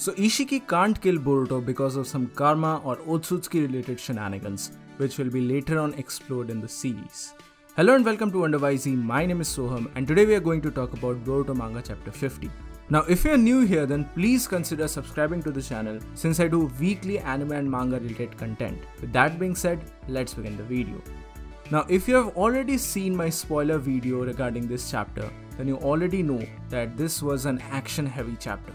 So Isshiki can't kill Boruto because of some karma or Otsutsuki related shenanigans, which will be later on explored in the series. Hello and welcome to Wonder WhyZ, my name is Sohom and today we are going to talk about Boruto manga chapter 50. Now if you are new here then please consider subscribing to the channel since I do weekly anime and manga related content. With that being said, let's begin the video. Now if you have already seen my spoiler video regarding this chapter, then you already know that this was an action heavy chapter.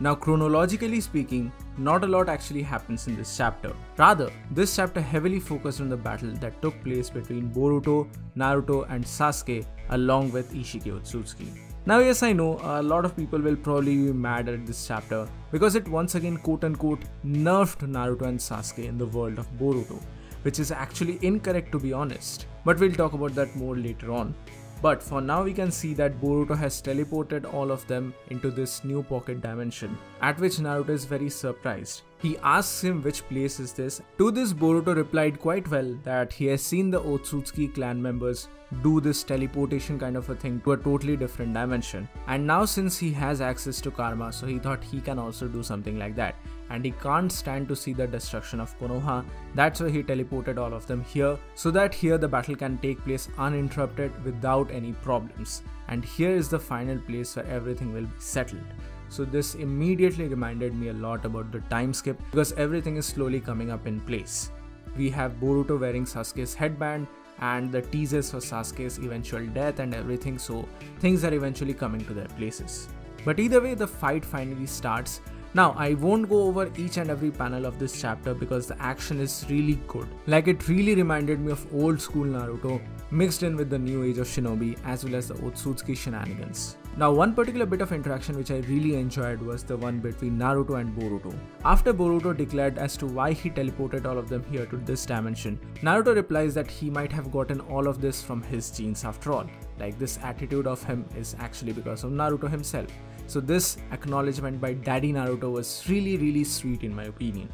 Now, chronologically speaking, not a lot actually happens in this chapter. Rather, this chapter heavily focused on the battle that took place between Boruto, Naruto, and Sasuke along with Isshiki Otsutsuki. Now, yes, I know a lot of people will probably be mad at this chapter because it once again quote unquote nerfed Naruto and Sasuke in the world of Boruto, which is actually incorrect to be honest. But we'll talk about that more later on. But for now we can see that Boruto has teleported all of them into this new pocket dimension, at which Naruto is very surprised. He asks him which place is this. To this Boruto replied quite well that he has seen the Otsutsuki clan members do this teleportation kind of a thing to a totally different dimension. And now since he has access to karma, so he thought he can also do something like that. And he can't stand to see the destruction of Konoha. That's why he teleported all of them here, so that here the battle can take place uninterrupted without any problems. And here is the final place where everything will be settled. So this immediately reminded me a lot about the time skip because everything is slowly coming up in place. We have Boruto wearing Sasuke's headband, and the teasers for Sasuke's eventual death and everything, so things are eventually coming to their places. But either way, the fight finally starts. Now, I won't go over each and every panel of this chapter because the action is really good. Like, it really reminded me of old school Naruto mixed in with the new age of shinobi as well as the Otsutsuki shenanigans. Now, one particular bit of interaction which I really enjoyed was the one between Naruto and Boruto. After Boruto declared as to why he teleported all of them here to this dimension, Naruto replies that he might have gotten all of this from his genes after all. Like, this attitude of him is actually because of Naruto himself. So, this acknowledgement by Daddy Naruto was really, really sweet in my opinion.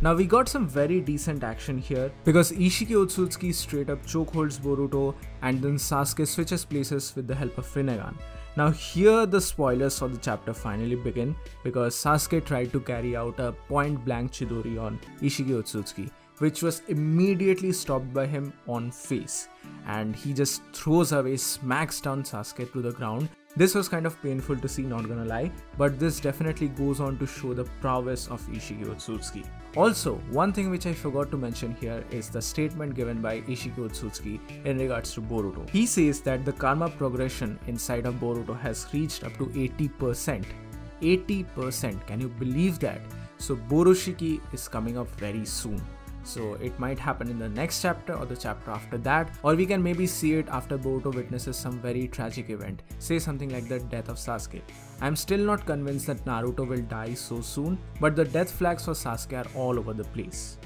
Now we got some very decent action here because Isshiki Otsutsuki straight up chokeholds Boruto and then Sasuke switches places with the help of Rinnegan. Now here the spoilers for the chapter finally begin because Sasuke tried to carry out a point blank Chidori on Isshiki Otsutsuki which was immediately stopped by him on face and he just throws away smacks down Sasuke to the ground this was kind of painful to see, not gonna lie, but this definitely goes on to show the prowess of Isshiki Otsutsuki. Also, one thing which I forgot to mention here is the statement given by Isshiki Otsutsuki in regards to Boruto. He says that the karma progression inside of Boruto has reached up to 80%. 80%, can you believe that? So Boroshiki is coming up very soon. So it might happen in the next chapter or the chapter after that, or we can maybe see it after Boruto witnesses some very tragic event, say something like the death of Sasuke. I'm still not convinced that Naruto will die so soon, but the death flags for Sasuke are all over the place.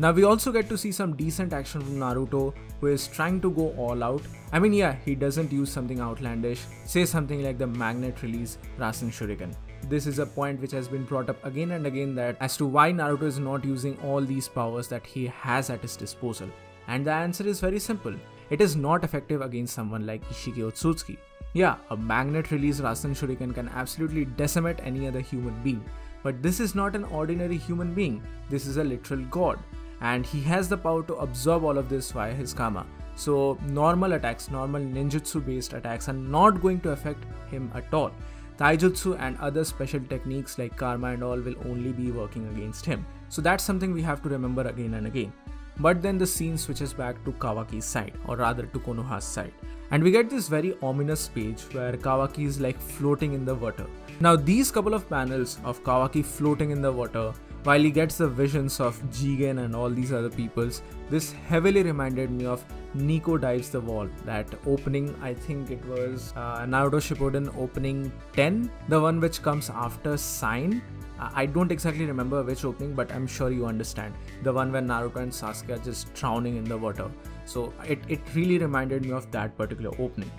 Now we also get to see some decent action from Naruto who is trying to go all out. I mean yeah, he doesn't use something outlandish, say something like the magnet release Rasen Shuriken. This is a point which has been brought up again and again that as to why Naruto is not using all these powers that he has at his disposal. And the answer is very simple. It is not effective against someone like Isshiki Otsutsuki. Yeah, a magnet release Rasen Shuriken can absolutely decimate any other human being. But this is not an ordinary human being. This is a literal god. And he has the power to absorb all of this via his karma. So normal attacks, normal ninjutsu based attacks are not going to affect him at all. Taijutsu and other special techniques like karma and all will only be working against him. So that's something we have to remember again and again. But then the scene switches back to Kawaki's side, or rather to Konoha's side. And we get this very ominous page where Kawaki is like floating in the water. Now, these couple of panels of Kawaki floating in the water while he gets the visions of Jigen and all these other peoples, this heavily reminded me of Nico Dives the Wall, that opening, I think it was uh, Naruto Shippuden opening 10, the one which comes after Sign. I don't exactly remember which opening, but I'm sure you understand. The one where Naruto and Sasuke are just drowning in the water. So it, it really reminded me of that particular opening.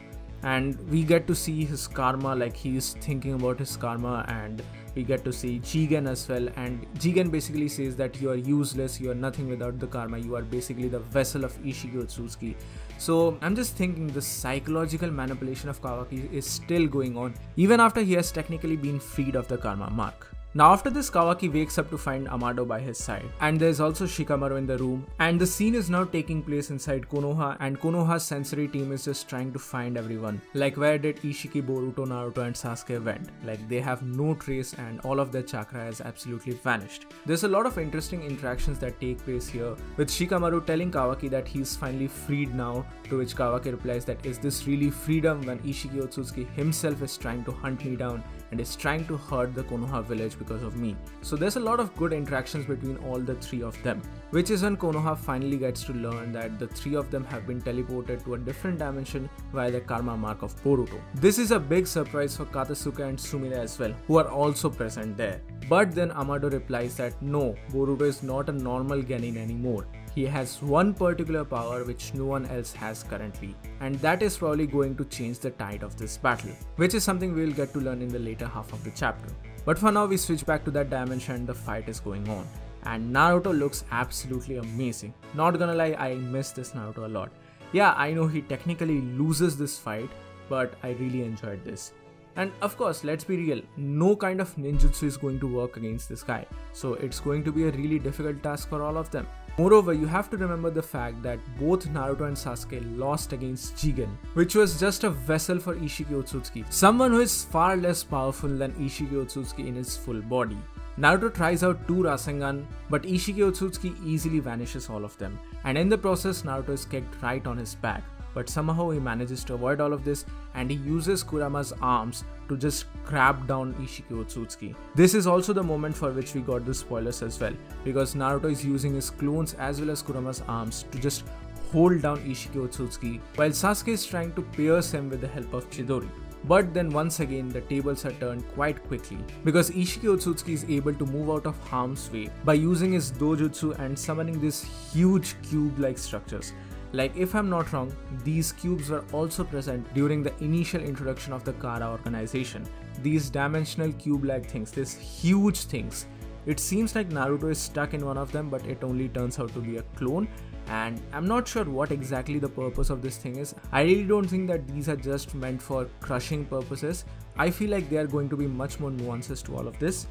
And we get to see his karma, like he's thinking about his karma and we get to see Jigen as well and Jigen basically says that you are useless, you are nothing without the karma, you are basically the vessel of Isshiki Otsutsuki. So I'm just thinking the psychological manipulation of Kawaki is still going on even after he has technically been freed of the karma mark. Now after this Kawaki wakes up to find Amado by his side and there's also Shikamaru in the room and the scene is now taking place inside Konoha and Konoha's sensory team is just trying to find everyone. Like where did Isshiki, Boruto, Naruto and Sasuke went? Like they have no trace and all of their chakra has absolutely vanished. There's a lot of interesting interactions that take place here with Shikamaru telling Kawaki that he's finally freed now to which Kawaki replies that is this really freedom when Isshiki Otsutsuki himself is trying to hunt me down and is trying to hurt the Konoha village because of me. So there's a lot of good interactions between all the three of them, which is when Konoha finally gets to learn that the three of them have been teleported to a different dimension via the karma mark of Boruto. This is a big surprise for Katasuke and Sumire as well, who are also present there. But then Amado replies that no, Boruto is not a normal Genin anymore. He has one particular power which no one else has currently, and that is probably going to change the tide of this battle, which is something we will get to learn in the later half of the chapter. But for now, we switch back to that dimension the fight is going on. And Naruto looks absolutely amazing. Not gonna lie, I miss this Naruto a lot. Yeah, I know he technically loses this fight, but I really enjoyed this. And of course, let's be real, no kind of ninjutsu is going to work against this guy, so it's going to be a really difficult task for all of them. Moreover, you have to remember the fact that both Naruto and Sasuke lost against Jigen, which was just a vessel for Isshiki Otsutsuki, someone who is far less powerful than Isshiki Otsutsuki in his full body. Naruto tries out two Rasengan, but Isshiki Otsutsuki easily vanishes all of them, and in the process Naruto is kicked right on his back but somehow he manages to avoid all of this and he uses Kurama's arms to just grab down Isshiki Otsutsuki. This is also the moment for which we got the spoilers as well because Naruto is using his clones as well as Kurama's arms to just hold down Isshiki Otsutsuki while Sasuke is trying to pierce him with the help of Chidori. But then once again the tables are turned quite quickly because Isshiki Otsutsuki is able to move out of harm's way by using his dojutsu and summoning these huge cube-like structures like if I'm not wrong, these cubes were also present during the initial introduction of the Kara organization. These dimensional cube-like things, these huge things. It seems like Naruto is stuck in one of them but it only turns out to be a clone and I'm not sure what exactly the purpose of this thing is. I really don't think that these are just meant for crushing purposes. I feel like there are going to be much more nuances to all of this.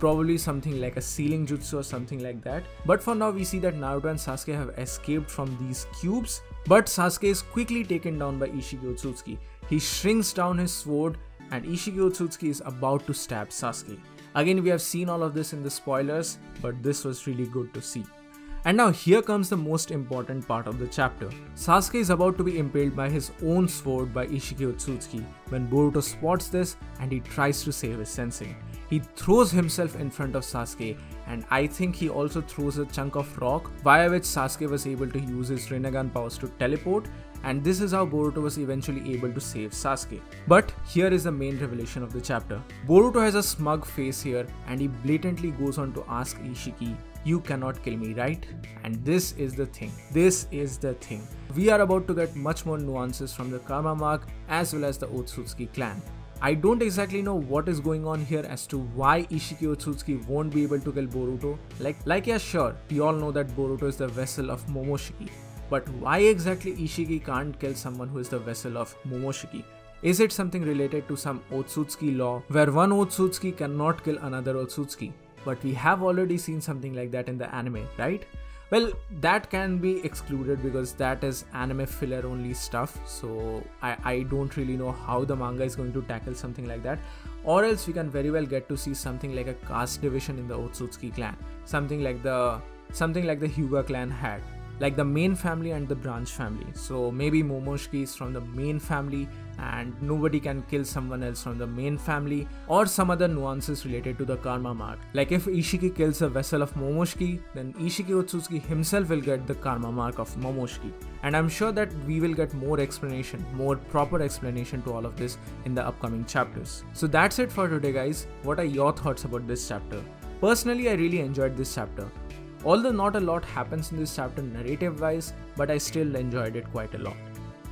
Probably something like a sealing jutsu or something like that. But for now, we see that Naruto and Sasuke have escaped from these cubes. But Sasuke is quickly taken down by Isshiki Otsutsuki. He shrinks down his sword and Isshiki Otsutsuki is about to stab Sasuke. Again, we have seen all of this in the spoilers, but this was really good to see. And now here comes the most important part of the chapter. Sasuke is about to be impaled by his own sword by Isshiki Otsutsuki when Boruto spots this and he tries to save his sensei. He throws himself in front of Sasuke and I think he also throws a chunk of rock via which Sasuke was able to use his Rinnegan powers to teleport and this is how Boruto was eventually able to save Sasuke. But here is the main revelation of the chapter. Boruto has a smug face here and he blatantly goes on to ask Isshiki you cannot kill me, right? And this is the thing. This is the thing. We are about to get much more nuances from the Karma Mark as well as the Otsutsuki clan. I don't exactly know what is going on here as to why Isshiki Otsutsuki won't be able to kill Boruto. Like, like yeah, sure, we all know that Boruto is the vessel of Momoshiki. But why exactly Isshiki can't kill someone who is the vessel of Momoshiki? Is it something related to some Otsutsuki law where one Otsutsuki cannot kill another Otsutsuki? But we have already seen something like that in the anime, right? Well, that can be excluded because that is anime filler only stuff. So I, I don't really know how the manga is going to tackle something like that. Or else we can very well get to see something like a caste division in the Otsutsuki clan. Something like the something like the Hyuga clan had like the main family and the branch family. So maybe Momoshiki is from the main family and nobody can kill someone else from the main family or some other nuances related to the karma mark. Like if Isshiki kills a vessel of Momoshiki, then Isshiki Otsutsuki himself will get the karma mark of Momoshiki. And I'm sure that we will get more explanation, more proper explanation to all of this in the upcoming chapters. So that's it for today guys. What are your thoughts about this chapter? Personally, I really enjoyed this chapter. Although not a lot happens in this chapter narrative wise, but I still enjoyed it quite a lot.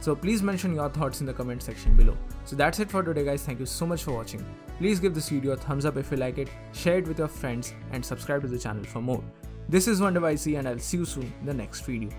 So please mention your thoughts in the comment section below. So that's it for today guys, thank you so much for watching. Please give this video a thumbs up if you like it, share it with your friends and subscribe to the channel for more. This is Wonder and I'll see you soon in the next video.